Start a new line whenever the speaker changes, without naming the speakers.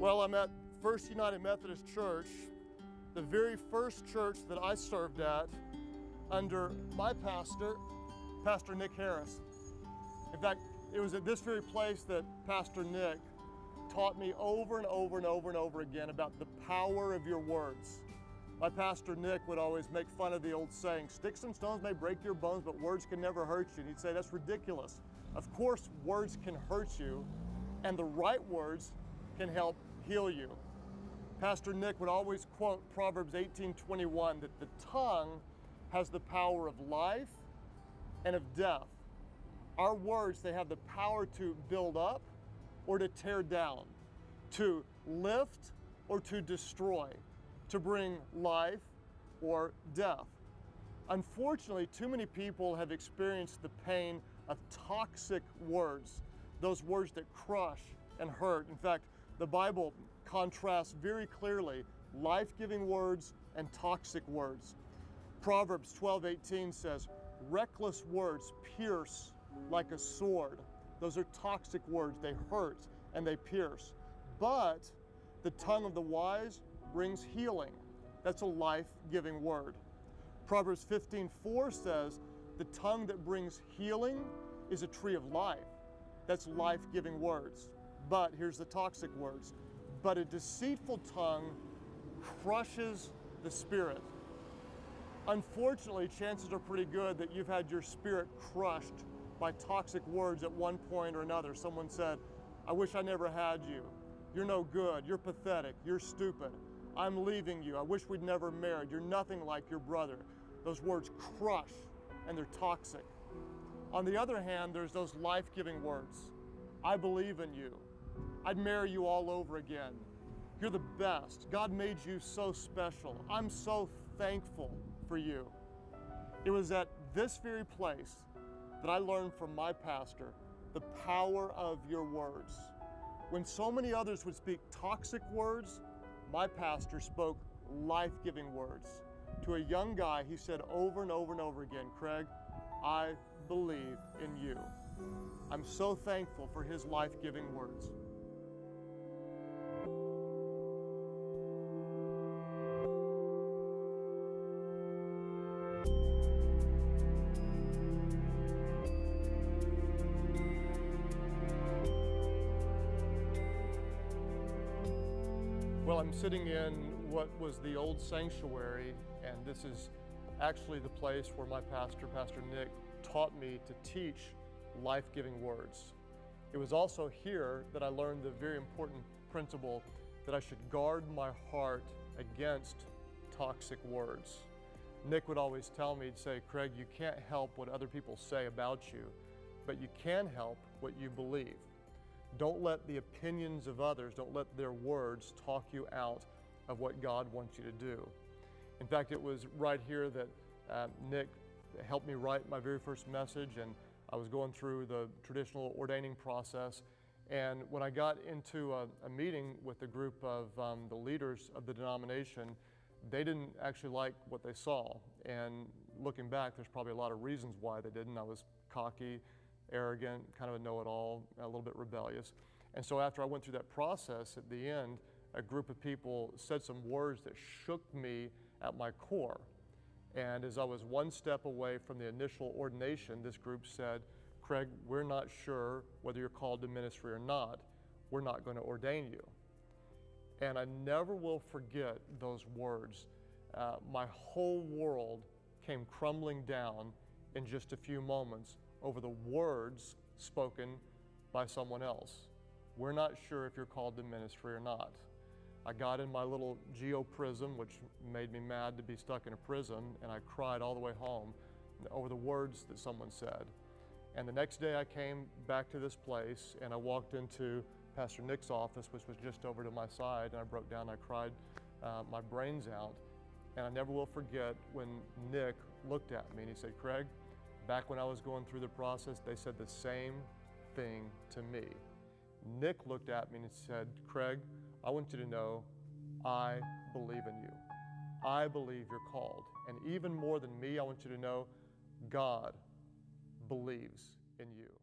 Well, I'm at First United Methodist Church, the very first church that I served at under my pastor, Pastor Nick Harris. In fact, it was at this very place that Pastor Nick taught me over and over and over and over again about the power of your words. My pastor Nick would always make fun of the old saying, sticks and stones may break your bones, but words can never hurt you. And he'd say, that's ridiculous. Of course, words can hurt you, and the right words can help heal you. Pastor Nick would always quote Proverbs 18:21 that the tongue has the power of life and of death. Our words, they have the power to build up or to tear down, to lift or to destroy, to bring life or death. Unfortunately, too many people have experienced the pain of toxic words, those words that crush and hurt. In fact, the Bible contrasts very clearly life-giving words and toxic words. Proverbs 12:18 says, "Reckless words pierce like a sword." Those are toxic words. They hurt and they pierce. But the tongue of the wise brings healing. That's a life-giving word. Proverbs 15:4 says, "The tongue that brings healing is a tree of life." That's life-giving words. But here's the toxic words. But a deceitful tongue crushes the spirit. Unfortunately, chances are pretty good that you've had your spirit crushed by toxic words at one point or another. Someone said, I wish I never had you. You're no good. You're pathetic. You're stupid. I'm leaving you. I wish we'd never married. You're nothing like your brother. Those words crush and they're toxic. On the other hand, there's those life giving words I believe in you. I'd marry you all over again. You're the best. God made you so special. I'm so thankful for you. It was at this very place that I learned from my pastor the power of your words. When so many others would speak toxic words, my pastor spoke life giving words. To a young guy, he said over and over and over again, Craig, I believe in you. I'm so thankful for his life giving words. Well, I'm sitting in what was the old sanctuary, and this is actually the place where my pastor, Pastor Nick, taught me to teach life-giving words. It was also here that I learned the very important principle that I should guard my heart against toxic words. Nick would always tell me, he'd say, Craig, you can't help what other people say about you, but you can help what you believe. Don't let the opinions of others, don't let their words talk you out of what God wants you to do. In fact, it was right here that uh, Nick helped me write my very first message and I was going through the traditional ordaining process. And when I got into a, a meeting with a group of um, the leaders of the denomination, they didn't actually like what they saw. And looking back, there's probably a lot of reasons why they didn't. I was cocky, arrogant, kind of a know-it-all, a little bit rebellious. And so after I went through that process, at the end, a group of people said some words that shook me at my core. And as I was one step away from the initial ordination, this group said, Craig, we're not sure whether you're called to ministry or not. We're not going to ordain you. And I never will forget those words. Uh, my whole world came crumbling down in just a few moments over the words spoken by someone else. We're not sure if you're called to ministry or not. I got in my little geo which made me mad to be stuck in a prison, and I cried all the way home over the words that someone said. And the next day I came back to this place and I walked into Pastor Nick's office, which was just over to my side, and I broke down, I cried uh, my brains out. And I never will forget when Nick looked at me and he said, Craig, back when I was going through the process, they said the same thing to me. Nick looked at me and he said, Craig, I want you to know I believe in you. I believe you're called. And even more than me, I want you to know God believes in you.